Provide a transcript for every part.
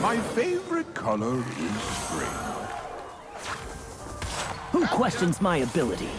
My favorite color is spring. Who questions my ability?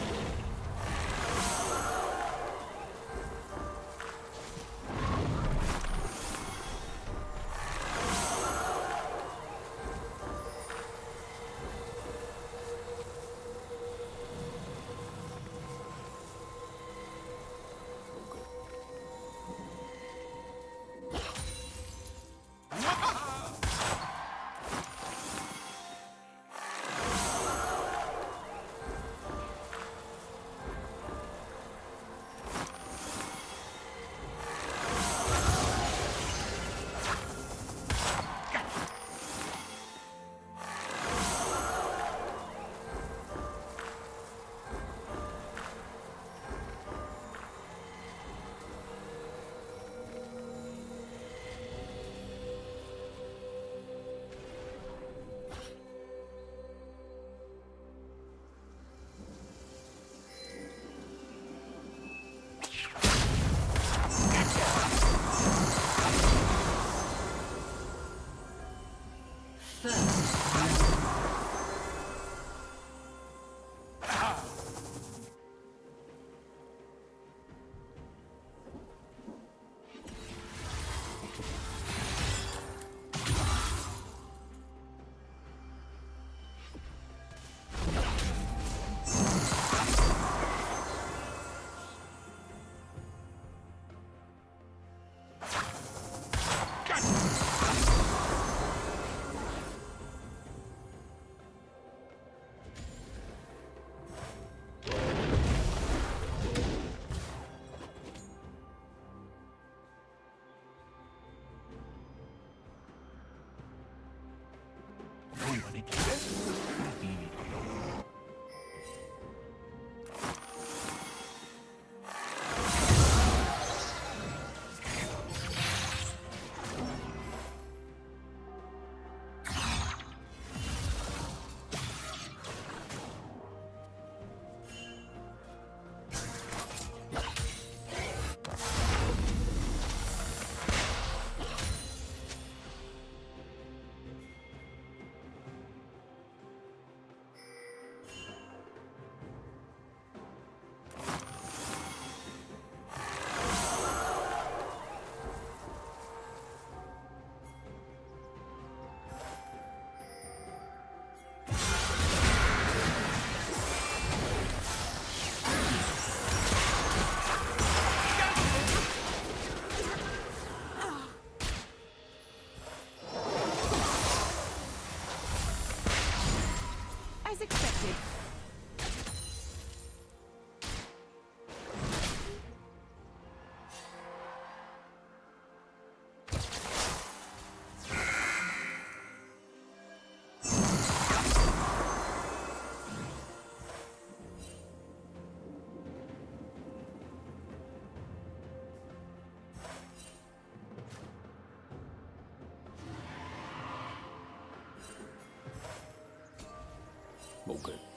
Okay.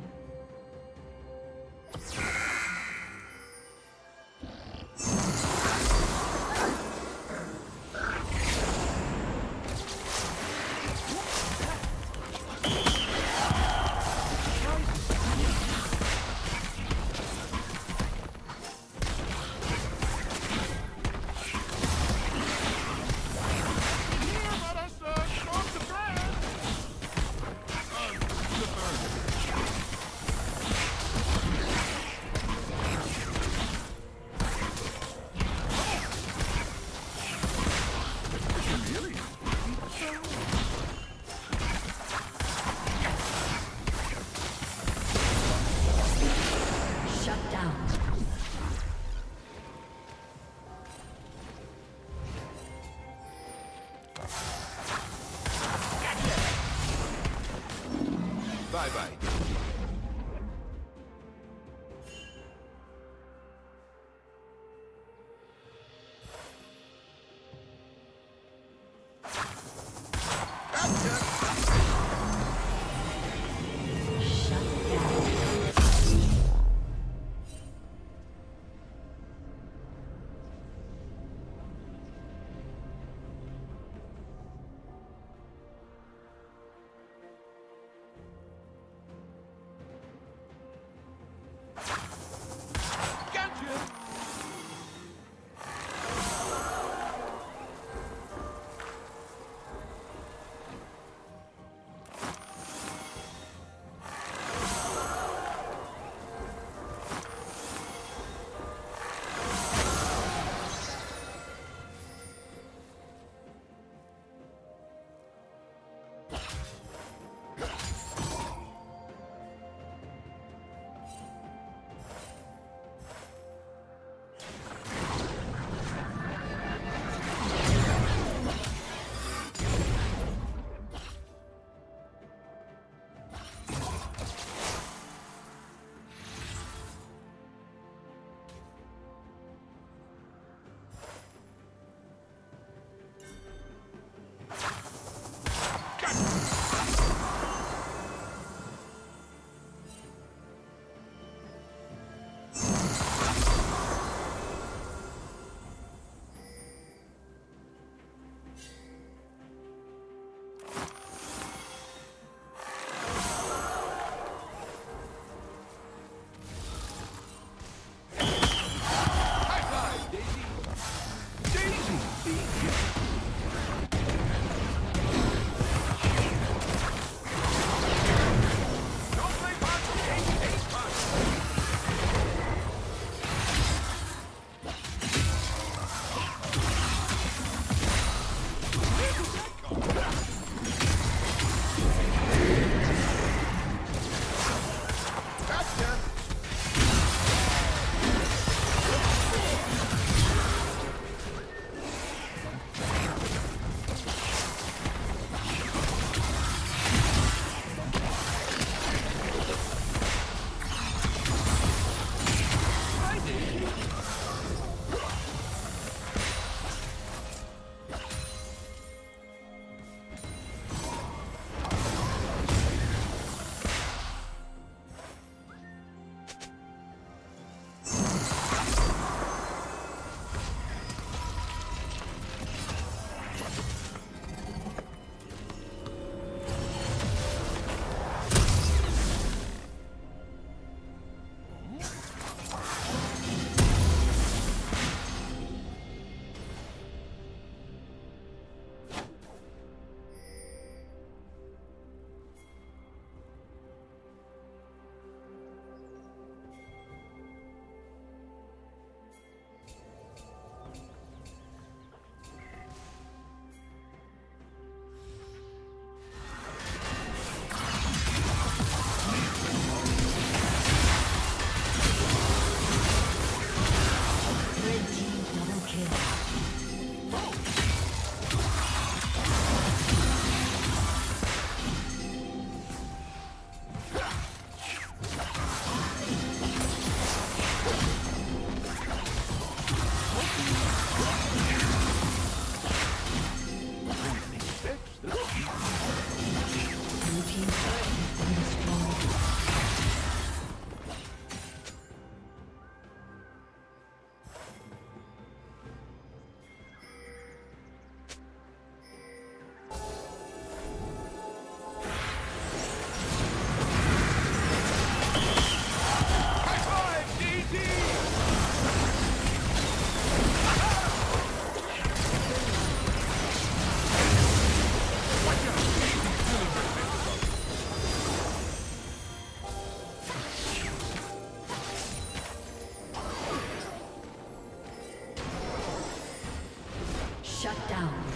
Shut down.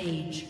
Rampage.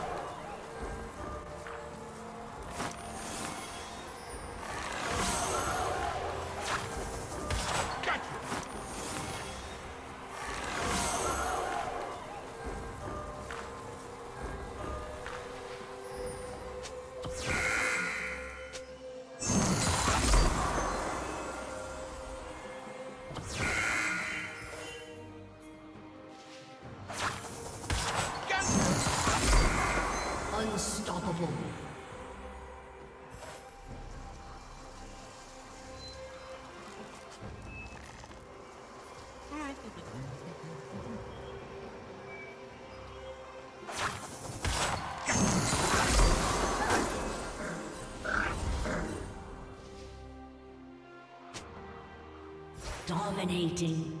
Dominating.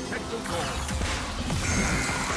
protect the wall.